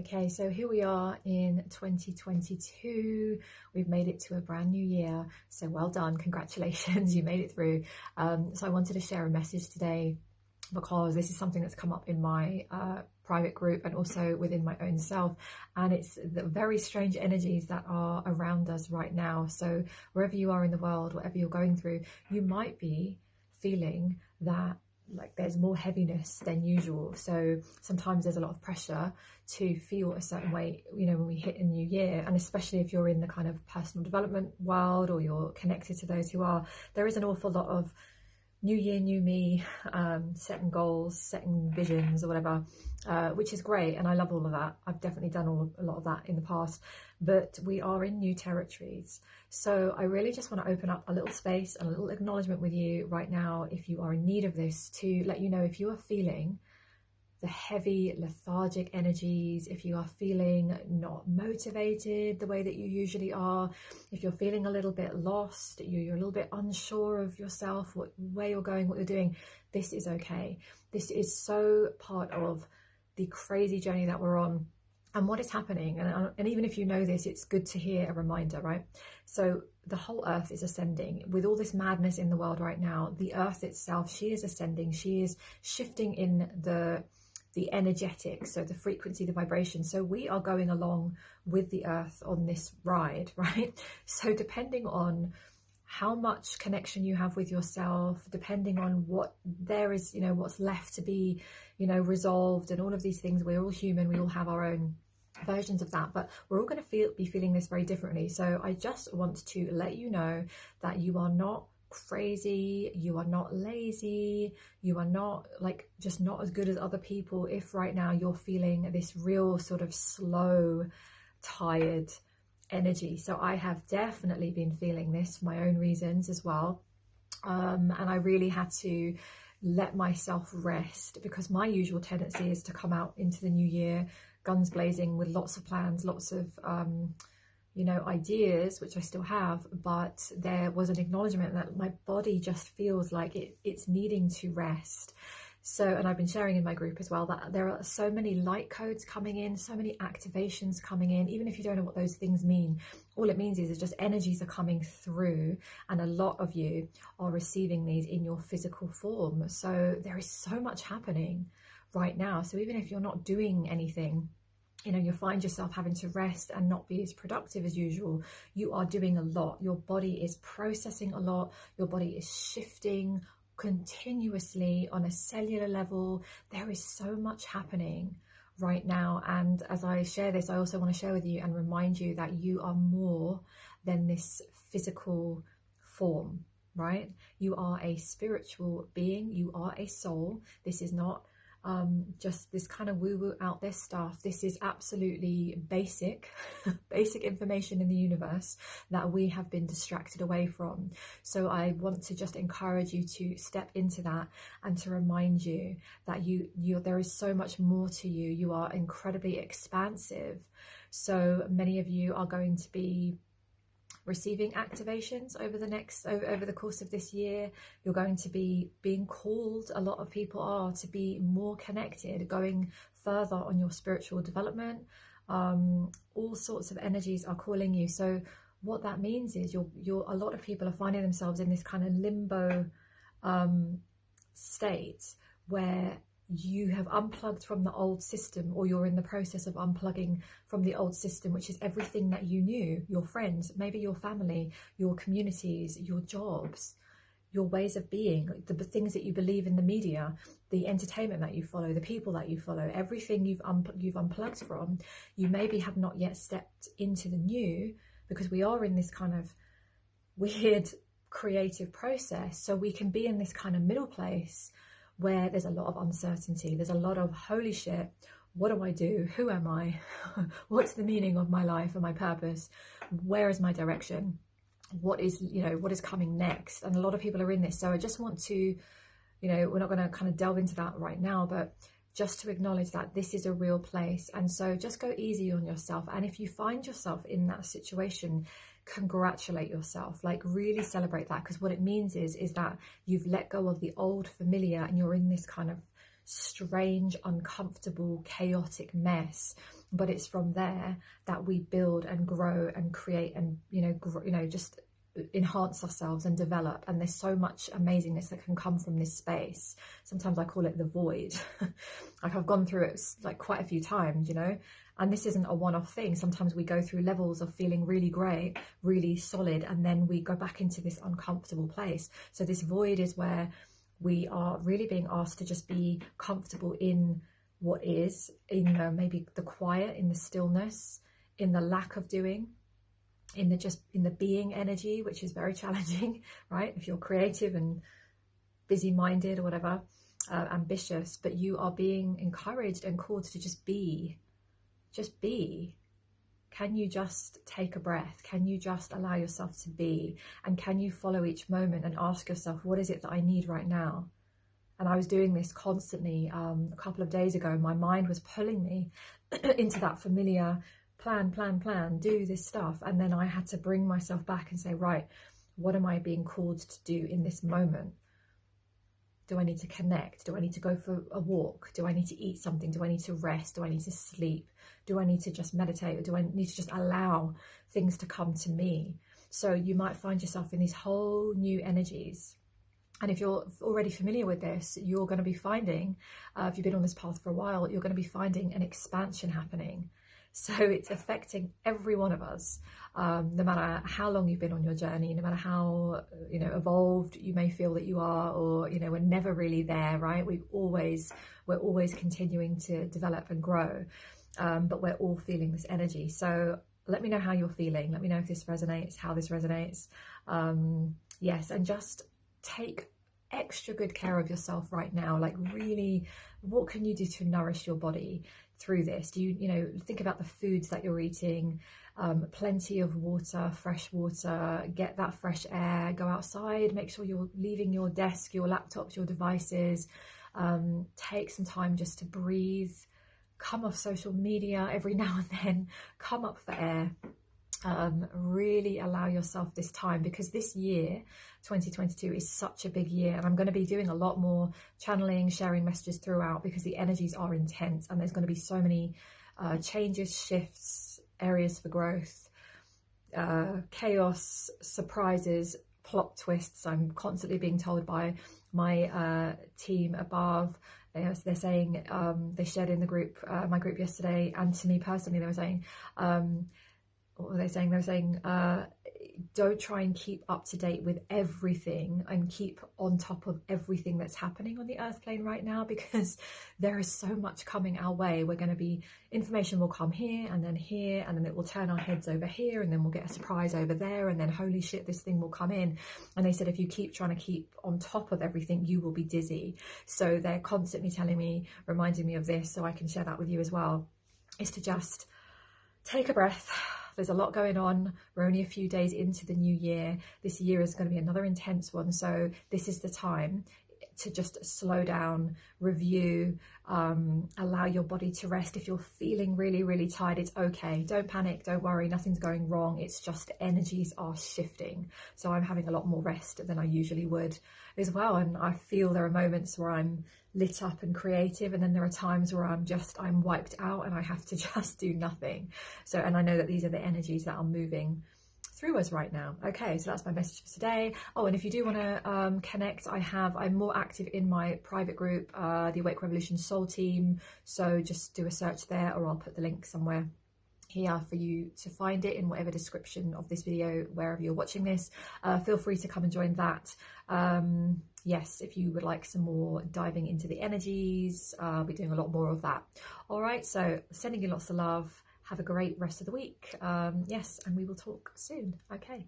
Okay, so here we are in 2022. We've made it to a brand new year. So well done. Congratulations. You made it through. Um, so I wanted to share a message today because this is something that's come up in my uh, private group and also within my own self. And it's the very strange energies that are around us right now. So wherever you are in the world, whatever you're going through, you might be feeling that like there's more heaviness than usual. So sometimes there's a lot of pressure to feel a certain way, you know, when we hit a new year. And especially if you're in the kind of personal development world or you're connected to those who are, there is an awful lot of new year, new me, um, setting goals, setting visions or whatever, uh, which is great. And I love all of that. I've definitely done all a lot of that in the past, but we are in new territories. So I really just want to open up a little space and a little acknowledgement with you right now, if you are in need of this, to let you know if you are feeling the heavy lethargic energies, if you are feeling not motivated the way that you usually are, if you're feeling a little bit lost, you're a little bit unsure of yourself, what, where you're going, what you're doing, this is okay. This is so part of the crazy journey that we're on and what is happening. And, uh, and even if you know this, it's good to hear a reminder, right? So the whole earth is ascending with all this madness in the world right now. The earth itself, she is ascending. She is shifting in the the energetic, so the frequency, the vibration. So we are going along with the earth on this ride, right? So depending on how much connection you have with yourself, depending on what there is, you know, what's left to be, you know, resolved and all of these things, we're all human, we all have our own versions of that but we're all going to feel be feeling this very differently. So i just want to let you know that you are not crazy, you are not lazy, you are not like just not as good as other people. If right now you're feeling this real sort of slow, tired energy. So I have definitely been feeling this for my own reasons as well. Um, and I really had to let myself rest because my usual tendency is to come out into the new year guns blazing with lots of plans, lots of um, you know, ideas, which I still have, but there was an acknowledgement that my body just feels like it, it's needing to rest. So, and I've been sharing in my group as well that there are so many light codes coming in, so many activations coming in, even if you don't know what those things mean. All it means is, it's just energies are coming through, and a lot of you are receiving these in your physical form. So, there is so much happening right now. So, even if you're not doing anything, you know, you find yourself having to rest and not be as productive as usual, you are doing a lot. Your body is processing a lot, your body is shifting continuously on a cellular level. There is so much happening right now. And as I share this, I also want to share with you and remind you that you are more than this physical form, right? You are a spiritual being, you are a soul. This is not um, just this kind of woo woo out there stuff. This is absolutely basic, basic information in the universe that we have been distracted away from. So I want to just encourage you to step into that and to remind you that you, you there is so much more to you. You are incredibly expansive. So many of you are going to be receiving activations over the next over the course of this year. You're going to be being called. A lot of people are to be more connected going further on your spiritual development. Um, all sorts of energies are calling you. So what that means is you're you're a lot of people are finding themselves in this kind of limbo um, state where you have unplugged from the old system or you're in the process of unplugging from the old system which is everything that you knew your friends maybe your family your communities your jobs your ways of being the things that you believe in the media the entertainment that you follow the people that you follow everything you've un- you've unplugged from you maybe have not yet stepped into the new because we are in this kind of weird creative process. So we can be in this kind of middle place where there's a lot of uncertainty. There's a lot of holy shit. What do I do? Who am I? What's the meaning of my life and my purpose? Where is my direction? What is, you know, what is coming next? And a lot of people are in this. So I just want to, you know, we're not going to kind of delve into that right now, but just to acknowledge that this is a real place. And so just go easy on yourself. And if you find yourself in that situation, congratulate yourself like really celebrate that because what it means is is that you've let go of the old familiar and you're in this kind of strange, uncomfortable, chaotic mess. But it's from there that we build and grow and create and you know grow, you know just enhance ourselves and develop and there's so much amazingness that can come from this space. Sometimes i call it the void. Like i've gone through it like quite a few times you know? And this isn't a one-off thing. Sometimes we go through levels of feeling really great really solid and then we go back into this uncomfortable place. So this void is where we are really being asked to just be comfortable in what is in the, maybe the quiet in the stillness in the lack of doing in the just in the being energy, which is very challenging, right? If you're creative and busy minded or whatever, uh, ambitious, but you are being encouraged and called to just be, just be. Can you just take a breath? Can you just allow yourself to be? And can you follow each moment and ask yourself, what is it that I need right now? And I was doing this constantly um, a couple of days ago. My mind was pulling me into that familiar plan, plan, plan, do this stuff. And then I had to bring myself back and say, right, what am I being called to do in this moment? Do I need to connect? Do I need to go for a walk? Do I need to eat something? Do I need to rest? Do I need to sleep? Do I need to just meditate? Or do I need to just allow things to come to me? So you might find yourself in these whole new energies. And if you're already familiar with this, you're going to be finding, uh, if you've been on this path for a while, you're going to be finding an expansion happening. So it's affecting every one of us, um, no matter how long you've been on your journey, no matter how you know evolved you may feel that you are, or you know we're never really there, right? We've always we're always continuing to develop and grow, um, but we're all feeling this energy. So let me know how you're feeling. Let me know if this resonates, how this resonates. Um, yes, and just take extra good care of yourself right now like really what can you do to nourish your body through this? Do you, you know, think about the foods that you're eating, um, plenty of water, fresh water, get that fresh air, go outside, make sure you're leaving your desk, your laptops, your devices, um, take some time just to breathe, come off social media every now and then, come up for air. Um, really allow yourself this time because this year 2022 is such a big year and I'm going to be doing a lot more channeling sharing messages throughout because the energies are intense and there's going to be so many uh, changes shifts areas for growth uh, chaos surprises plot twists. I'm constantly being told by my uh, team above. They're saying um, they shared in the group uh, my group yesterday and to me personally they were saying um, what were they saying? They're saying, uh, don't try and keep up to date with everything and keep on top of everything that's happening on the earth plane right now because there is so much coming our way. We're going to be, information will come here and then here, and then it will turn our heads over here, and then we'll get a surprise over there, and then holy shit, this thing will come in. And they said, if you keep trying to keep on top of everything, you will be dizzy. So they're constantly telling me, reminding me of this, so I can share that with you as well, is to just take a breath there's a lot going on. We're only a few days into the new year. This year is going to be another intense one. So this is the time to just slow down, review, um, allow your body to rest. If you're feeling really, really tired, it's okay. Don't panic, don't worry, nothing's going wrong. It's just energies are shifting. So I'm having a lot more rest than I usually would as well. And I feel there are moments where I'm lit up and creative, and then there are times where I'm just, I'm wiped out and I have to just do nothing. So, and I know that these are the energies that are moving through us right now. Okay, so that's my message for today. Oh, and if you do want to um, connect, I have, I'm more active in my private group, uh, the Awake Revolution Soul Team. So just do a search there or I'll put the link somewhere here for you to find it in whatever description of this video, wherever you're watching this. Uh, feel free to come and join that. Um, yes, if you would like some more diving into the energies, uh, I'll be doing a lot more of that. All right, so sending you lots of love have a great rest of the week. Um, yes, and we will talk soon. Okay.